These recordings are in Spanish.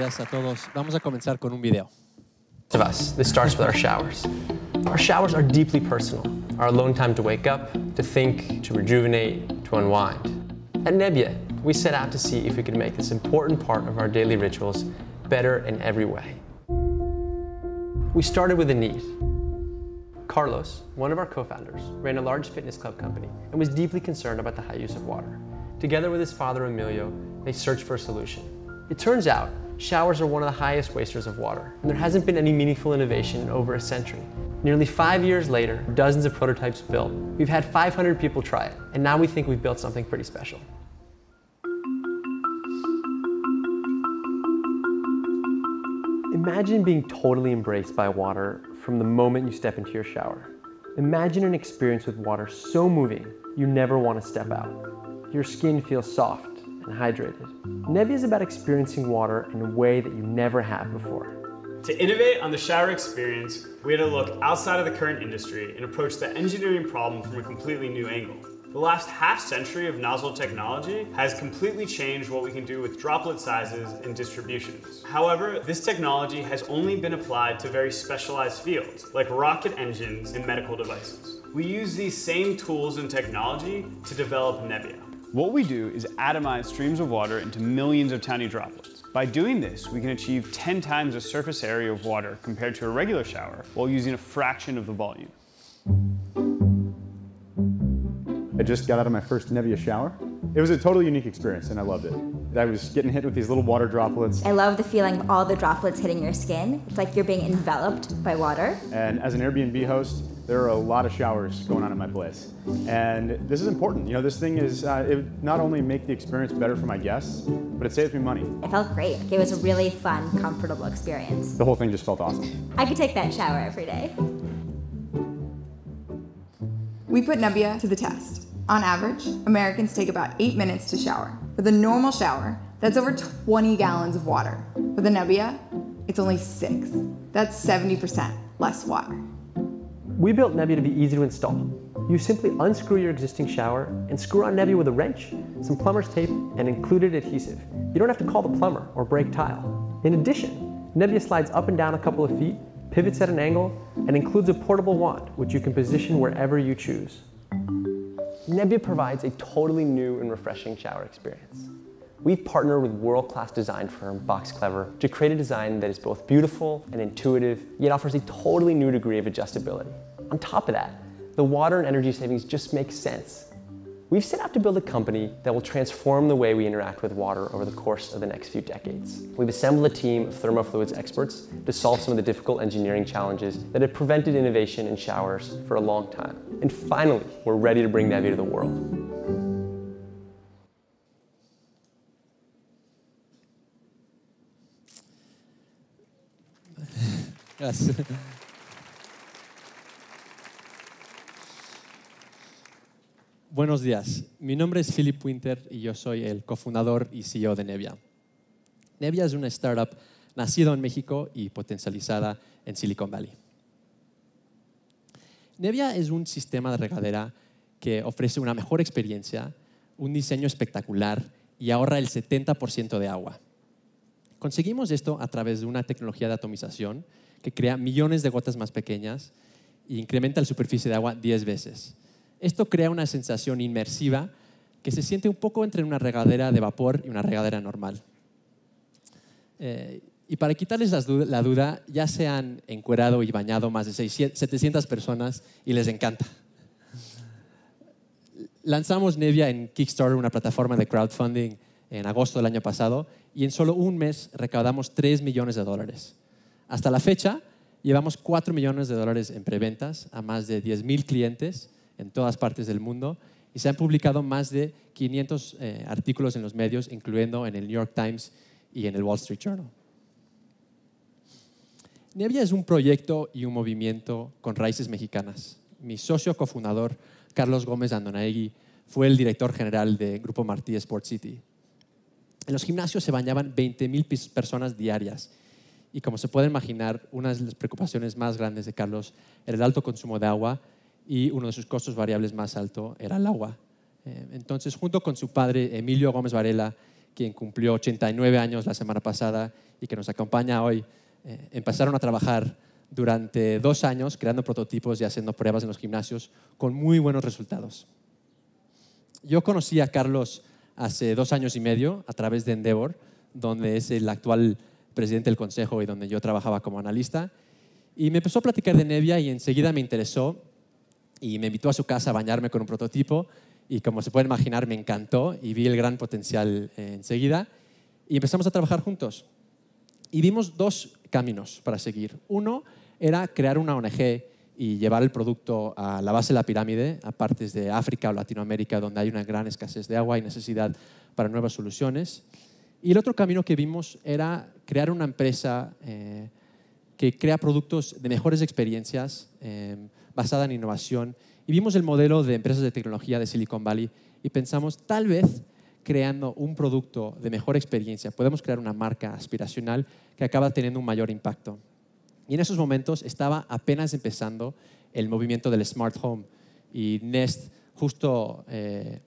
días a todos. Vamos a comenzar con un video. of us, this starts with our showers. Our showers are deeply personal. Our alone time to wake up, to think, to rejuvenate, to unwind. At Nebia, we set out to see if we could make this important part of our daily rituals better in every way. We started with a need. Carlos, one of our co-founders, ran a large fitness club company and was deeply concerned about the high use of water. Together with his father Emilio, they searched for a solution. It turns out showers are one of the highest wasters of water, and there hasn't been any meaningful innovation in over a century. Nearly five years later, dozens of prototypes built. We've had 500 people try it, and now we think we've built something pretty special. Imagine being totally embraced by water from the moment you step into your shower. Imagine an experience with water so moving, you never want to step out. Your skin feels soft and hydrated. Nevi is about experiencing water in a way that you never have before. To innovate on the shower experience, we had to look outside of the current industry and approach the engineering problem from a completely new angle. The last half century of nozzle technology has completely changed what we can do with droplet sizes and distributions. However, this technology has only been applied to very specialized fields, like rocket engines and medical devices. We use these same tools and technology to develop Nebia. What we do is atomize streams of water into millions of tiny droplets. By doing this, we can achieve 10 times the surface area of water compared to a regular shower while using a fraction of the volume. I just got out of my first Nebia shower. It was a totally unique experience and I loved it. I was getting hit with these little water droplets. I love the feeling of all the droplets hitting your skin. It's like you're being enveloped by water. And as an Airbnb host, there are a lot of showers going on at my place. And this is important. You know, this thing is, uh, it would not only make the experience better for my guests, but it saves me money. It felt great. It was a really fun, comfortable experience. The whole thing just felt awesome. I could take that shower every day. We put Nebia to the test. On average, Americans take about 8 minutes to shower. With a normal shower, that's over 20 gallons of water. With a Nebia, it's only 6. That's 70% less water. We built Nebia to be easy to install. You simply unscrew your existing shower and screw on Nebia with a wrench, some plumber's tape, and included adhesive. You don't have to call the plumber or break tile. In addition, Nebia slides up and down a couple of feet, pivots at an angle, and includes a portable wand, which you can position wherever you choose. Nebia provides a totally new and refreshing shower experience. We've partnered with world-class design firm Box Clever to create a design that is both beautiful and intuitive, yet offers a totally new degree of adjustability. On top of that, the water and energy savings just make sense. We've set out to build a company that will transform the way we interact with water over the course of the next few decades. We've assembled a team of thermofluids experts to solve some of the difficult engineering challenges that have prevented innovation in showers for a long time. And finally, we're ready to bring Nebia to the world. Gracias. Buenos días. Mi nombre es Philip Winter y yo soy el cofundador y CEO de Nevia. Nevia es una startup nacida en México y potencializada en Silicon Valley. Nevia es un sistema de regadera que ofrece una mejor experiencia, un diseño espectacular y ahorra el 70% de agua. Conseguimos esto a través de una tecnología de atomización que crea millones de gotas más pequeñas e incrementa la superficie de agua 10 veces. Esto crea una sensación inmersiva que se siente un poco entre una regadera de vapor y una regadera normal. Eh, y para quitarles la duda, ya se han encuerado y bañado más de 600 700 personas y les encanta. Lanzamos Nevia en Kickstarter, una plataforma de crowdfunding, en agosto del año pasado y en solo un mes recaudamos 3 millones de dólares. Hasta la fecha, llevamos 4 millones de dólares en preventas a más de 10.000 clientes en todas partes del mundo y se han publicado más de 500 eh, artículos en los medios, incluyendo en el New York Times y en el Wall Street Journal. Nevia es un proyecto y un movimiento con raíces mexicanas. Mi socio cofundador, Carlos Gómez Andonaegui, fue el director general de Grupo Martí Sport City. En los gimnasios se bañaban 20.000 pis- personas diarias. Y como se puede imaginar, una de las preocupaciones más grandes de Carlos era el alto consumo de agua y uno de sus costos variables más alto era el agua. Eh, entonces, junto con su padre, Emilio Gómez Varela, quien cumplió 89 años la semana pasada y que nos acompaña hoy, eh, empezaron a trabajar durante dos años creando prototipos y haciendo pruebas en los gimnasios con muy buenos resultados. Yo conocí a Carlos hace dos años y medio a través de Endeavor, donde es el actual presidente del consejo y donde yo trabajaba como analista. Y me empezó a platicar de Nevia y enseguida me interesó y me invitó a su casa a bañarme con un prototipo y como se puede imaginar me encantó y vi el gran potencial eh, enseguida y empezamos a trabajar juntos. Y vimos dos caminos para seguir. Uno era crear una ONG y llevar el producto a la base de la pirámide, a partes de África o Latinoamérica, donde hay una gran escasez de agua y necesidad para nuevas soluciones. Y el otro camino que vimos era crear una empresa eh, que crea productos de mejores experiencias, eh, basada en innovación. Y vimos el modelo de empresas de tecnología de Silicon Valley y pensamos, tal vez creando un producto de mejor experiencia, podemos crear una marca aspiracional que acaba teniendo un mayor impacto. Y en esos momentos estaba apenas empezando el movimiento del smart home y Nest justo eh,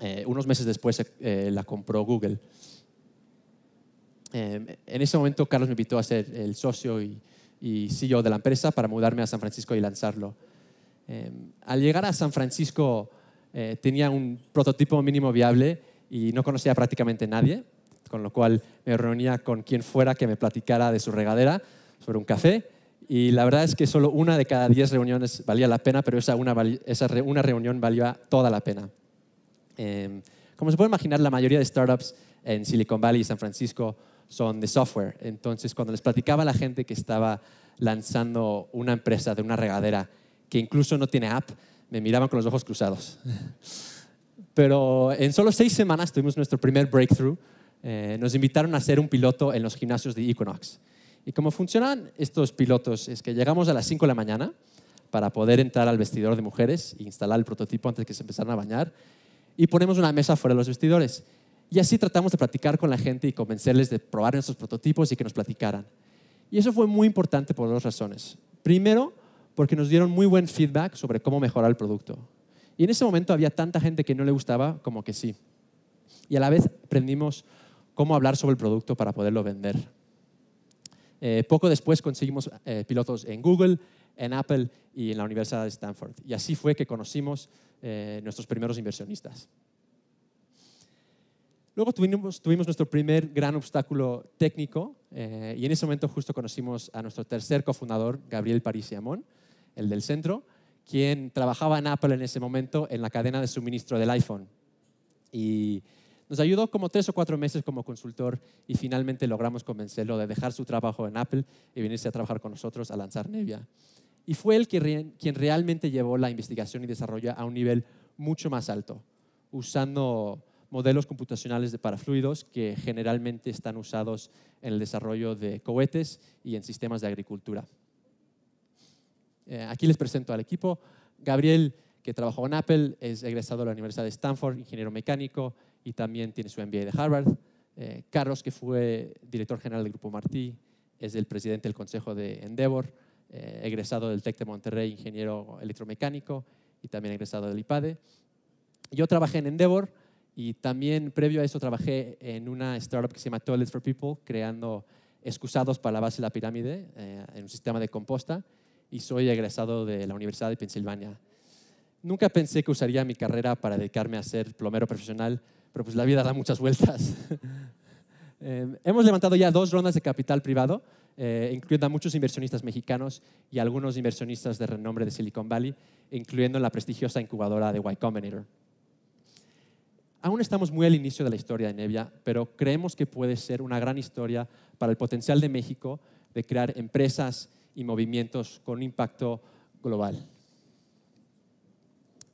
eh, unos meses después eh, la compró Google. en ese momento Carlos me invitó a ser el socio y, y CEO de la empresa para mudarme a San Francisco y lanzarlo. al llegar a San Francisco tenía un prototipo mínimo viable y no conocía prácticamente nadie, con lo cual me reunía con quien fuera que me platicara de su regadera sobre un café. Y la verdad es que solo una de cada diez reuniones valía la pena, pero esa una, esa una reunión valía toda la pena. Em, como se puede imaginar, la mayoría de startups en Silicon Valley y San Francisco son de software. Entonces, cuando les platicaba a la gente que estaba lanzando una empresa de una regadera que incluso no tiene app, me miraban con los ojos cruzados. Pero en solo seis semanas tuvimos nuestro primer breakthrough. Eh, nos invitaron a hacer un piloto en los gimnasios de Equinox. Y cómo funcionan estos pilotos es que llegamos a las 5 de la mañana para poder entrar al vestidor de mujeres e instalar el prototipo antes de que se empezaran a bañar y ponemos una mesa fuera de los vestidores. Y así tratamos de practicar con la gente y convencerles de probar nuestros prototipos y que nos platicaran. Y eso fue muy importante por dos razones. Primero, porque nos dieron muy buen feedback sobre cómo mejorar el producto. Y en ese momento había tanta gente que no le gustaba como que sí. Y a la vez aprendimos cómo hablar sobre el producto para poderlo vender. Eh, poco después conseguimos eh, pilotos en Google, en Apple y en la Universidad de Stanford. Y así fue que conocimos eh, nuestros primeros inversionistas. Luego tuvimos, nuestro primer gran obstáculo técnico y en ese momento justo conocimos a nuestro tercer cofundador, Gabriel París Amón, el del centro, quien trabajaba en Apple en ese momento en la cadena de suministro del iPhone. Y nos ayudó como tres o cuatro meses como consultor y finalmente logramos convencerlo de dejar su trabajo en Apple y venirse a trabajar con nosotros a lanzar Nevia. Y fue él quien realmente llevó la investigación y desarrollo a un nivel mucho más alto, usando modelos computacionales de parafluidos que generalmente están usados en el desarrollo de cohetes y en sistemas de agricultura. Eh, aquí les presento al equipo. Gabriel, que trabajó en Apple, es egresado de la Universidad de Stanford, ingeniero mecánico, y también tiene su MBA de Harvard. Eh, Carlos, que fue director general del Grupo Martí, es el presidente del Consejo de Endeavor, eh, egresado del TEC de Monterrey, ingeniero electromecánico y también egresado del IPADE. Yo trabajé en Endeavor y también previo a eso trabajé en una startup que se llama Toilets for People, creando excusados para la base de la pirámide eh, en un sistema de composta y soy egresado de la Universidad de Pensilvania. Nunca pensé que usaría mi carrera para dedicarme a ser plomero profesional, pero pues la vida da muchas vueltas. Eh, hemos levantado ya dos rondas de capital privado, eh, incluyendo a muchos inversionistas mexicanos y algunos inversionistas de renombre de Silicon Valley, incluyendo la prestigiosa incubadora de Y Combinator. Aún estamos muy al inicio de la historia de Nevia, pero creemos que puede ser una gran historia para el potencial de México de crear empresas y movimientos con un impacto global.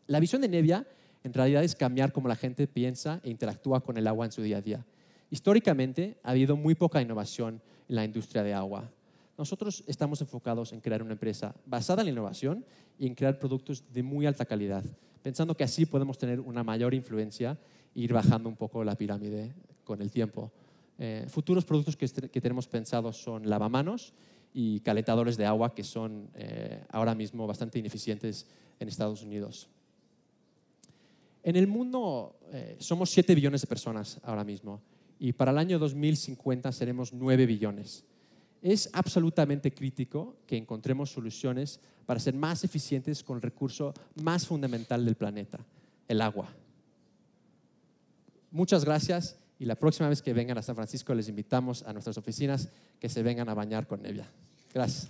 La visión de Nevia en realidad es cambiar cómo la gente piensa e interactúa con el agua en su día a día. Históricamente ha habido muy poca innovación en la industria de agua. Nosotros estamos enfocados en crear una empresa basada en la innovación y en crear productos de muy alta calidad, pensando que así podemos tener una mayor influencia ir bajando un poco la pirámide con el tiempo. Eh, futuros productos que, tenemos pensados son lavamanos y calentadores de agua que son eh, ahora mismo bastante ineficientes en Estados Unidos. En el mundo eh, somos 7 billones de personas ahora mismo y para el año 2050 seremos 9 billones. Es absolutamente crítico que encontremos soluciones para ser más eficientes con el recurso más fundamental del planeta, el agua. Muchas gracias y la próxima vez que vengan a San Francisco les invitamos a nuestras oficinas que se vengan a bañar con Nevia. Gracias.